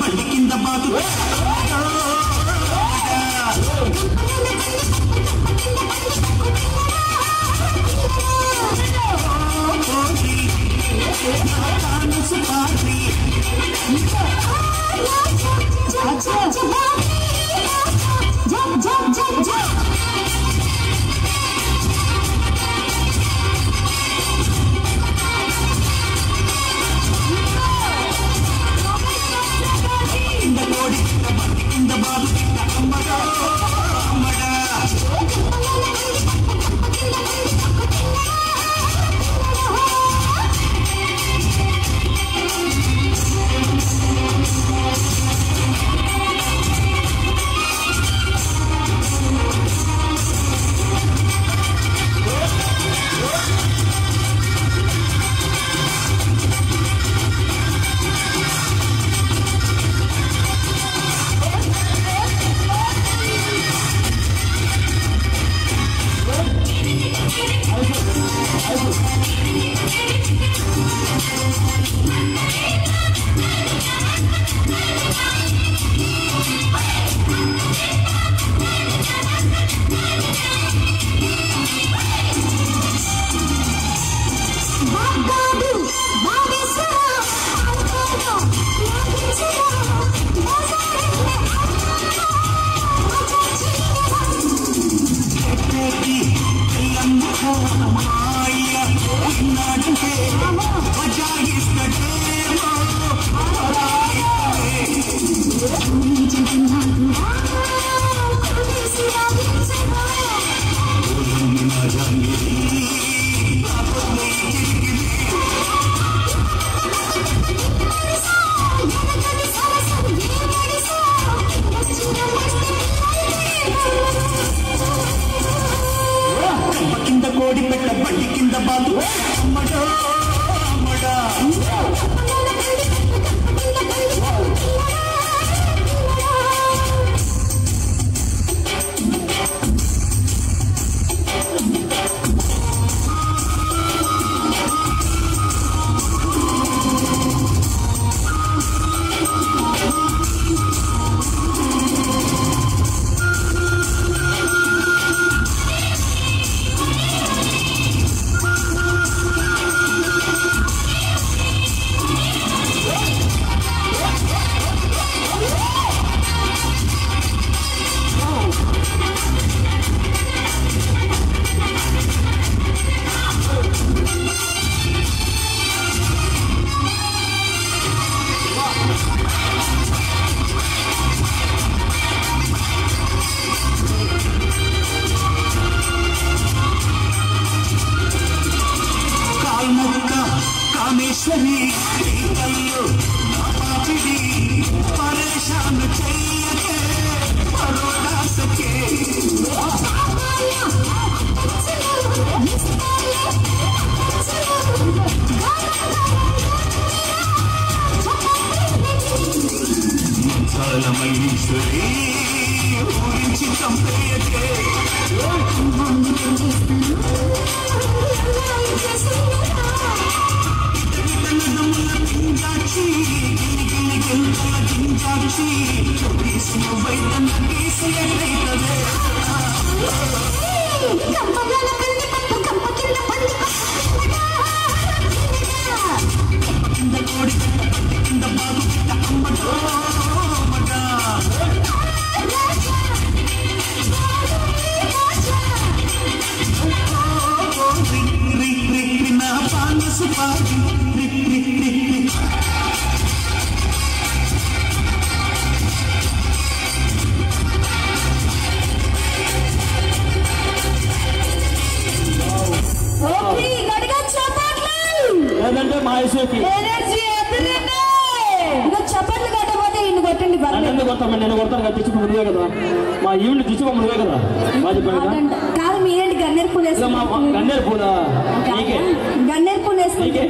మట్టి కింద బాతు party I'm Badu, Badu, Kameshwari కళ్ళు పాపిడి పరేషాన్ చెయ్యకే పరోటా సకే చాలమల్లీశ్వరి ఊరించి చంపేయకే. నడుముల I'm not going to be. I'm not going. I'm not. లేదంటే మా యశోకి చప్పట్లు కట్టకపోతే ఇన్ని కొట్టండి నన్ను ఎందుకు కొడతామని నేను కొడతాను కదా తెచ్చి నువ్వే కదా. మా ఈవిని తెచ్చి నువ్వే కదా. బాధ్యత కాదంట. కాదు మీరేంటి గన్నేరు పూలు మా వేసుకుంటారు గన్నేరు పూల? నీకే. గన్నేరు పూలు వేసుకుంటారు నీకే.